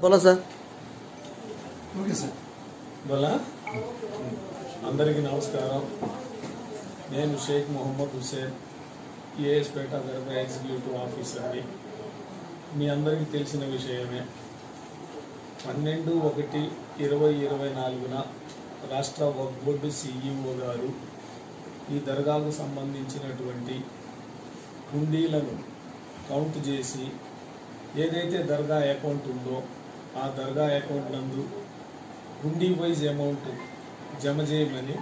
बोला sir okay sir వల్ల అందరికీ నమస్కారం నేను షేక్ మొహమ్మద్ హుసేన్ ఏఎస్పేట దర్గా ఎగ్జిక్యూటివ్ ఆఫీసర్ని మీ అందరికీ తెలిసిన విషయమే పన్నెండు ఒకటి ఇరవై ఇరవై నాలుగున రాష్ట్ర వక్ఫ్ బోర్డు సిఇఓ గారు ఈ దర్గాకు సంబంధించినటువంటి హుండీలను కౌంట్ చేసి ఏదైతే దర్గా అకౌంట్ ఉందో ఆ దర్గా అకౌంట్ నందు హుండీ వైజ్ అమౌంట్ జమ చేయమని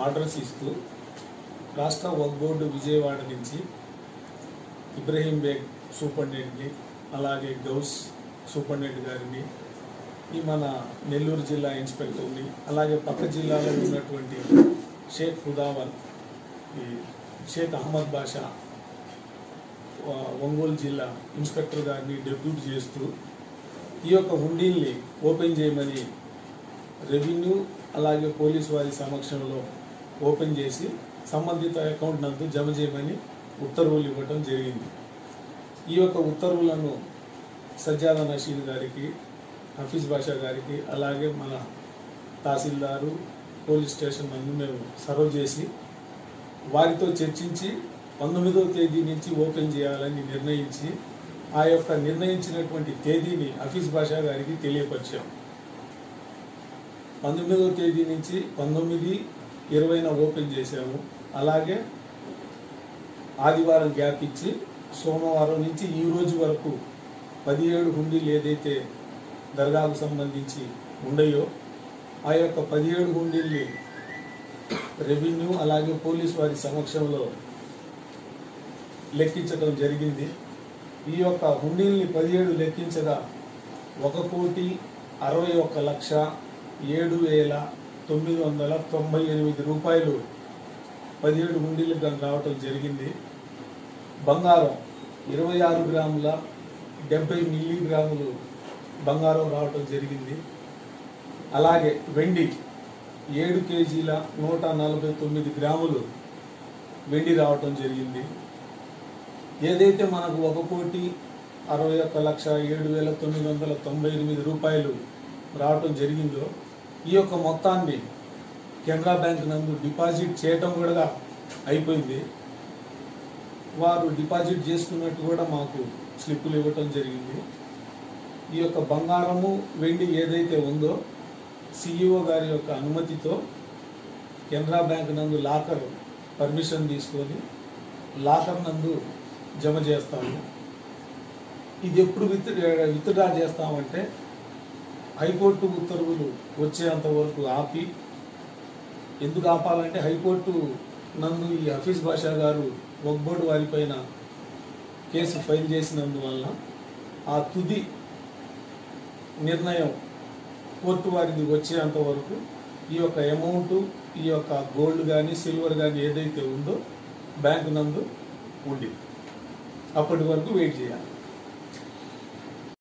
ఆర్డర్స్ ఇస్తూ రాష్ట్ర వర్క్ బోర్డు విజయవాడ నుంచి ఇబ్రహీం బేగ్ సూపరింటెండెంట్ని అలాగే గౌస్ సూపరింటెండెంట్ గారిని ఈ మన నెల్లూరు జిల్లా ఇన్స్పెక్టర్ని అలాగే పక్క జిల్లాలో ఉన్నటువంటి షేక్ హుదావన్ ఈ షేక్ అహ్మద్ బాషా ఒంగోలు జిల్లా ఇన్స్పెక్టర్ గారిని డెప్యూట్ చేస్తూ ఈ యొక్క హుండీల్ని ఓపెన్ చేయమని రెవెన్యూ అలాగే పోలీస్ వారి సమక్షంలో ఓపెన్ చేసి సంబంధిత అకౌంట్ నందు జమ చేయమని ఉత్తర్వులు ఇవ్వడం జరిగింది. ఈ యొక్క ఉత్తర్వులను సజ్జాద నషీద్ గారికి హఫీజ్ బాషా గారికి అలాగే మన తహసీల్దారు పోలీస్ స్టేషన్ నందు మేము సర్వ్ చేసి వారితో చర్చించి పంతొమ్మిదవ తేదీ నుంచి ఓపెన్ చేయాలని నిర్ణయించి ఆ యొక్క నిర్ణయించినటువంటి తేదీని హఫీజ్ బాషా గారికి తెలియపరిచాం. పంతొమ్మిదవ తేదీ నుంచి పంతొమ్మిది ఇరవైన ఓపెన్ చేశాము. అలాగే ఆదివారం గ్యాప్ ఇచ్చి సోమవారం నుంచి ఈ రోజు వరకు పదిహేడు హుండీలు ఏదైతే దర్గాకు సంబంధించి ఉండయో ఆ యొక్క పదిహేడు హుండీల్ని రెవెన్యూ అలాగే పోలీస్ వారి సమక్షంలో లెక్కించడం జరిగింది. ఈ యొక్క హుండీల్ని పదిహేడు లెక్కించగా ఒక కోటి అరవై ఒక్క లక్ష ఏడు వేల తొమ్మిది వందల తొంభై ఎనిమిది రూపాయలు పదిహేడు హుండీలకు గాను రావటం జరిగింది. బంగారం ఇరవై ఆరు గ్రాముల డెబ్బై మిల్లీగ్రాములు బంగారం రావటం జరిగింది. అలాగే వెండి ఏడు కేజీల నూట నలభై తొమ్మిది గ్రాములు వెండి రావటం జరిగింది. ఏదైతే మనకు ఒక కోటి అరవై ఒక్క లక్ష ఏడు వేల తొమ్మిది వందల తొంభై ఎనిమిది రూపాయలు రావటం జరిగిందో ఈ యొక్క మొత్తాన్ని కెనరా బ్యాంక్ నందు డిపాజిట్ చేయటం కూడా అయిపోయింది. వారు డిపాజిట్ చేసుకున్నట్టు కూడా మాకు స్లిప్పులు ఇవ్వటం జరిగింది. ఈ యొక్క బంగారము వెండి ఏదైతే ఉందో సిఇఓ గారి యొక్క అనుమతితో కెనరా బ్యాంక్ నందు లాకర్ పర్మిషన్ తీసుకొని లాకర్ నందు జమ చేస్తాము. ఇది ఎప్పుడు విత్ విత్డ్రా చేస్తామంటే హైకోర్టు ఉత్తర్వులు వచ్చేంత వరకు ఆపి ఎందుకు ఆపాలంటే హైకోర్టు నందు ఈ హఫీజ్ బాషా గారు వక్బోర్డు వారిపైన కేసు ఫైల్ చేసినందువలన ఆ తుది నిర్ణయం కోర్టు వారిది వచ్చేంత వరకు ఈ యొక్క అమౌంట్ ఈ యొక్క గోల్డ్ కానీ సిల్వర్ కానీ ఏదైతే ఉందో బ్యాంకు నందు ఉండింది అప్పటి వరకు వెయిట్ చేయాలి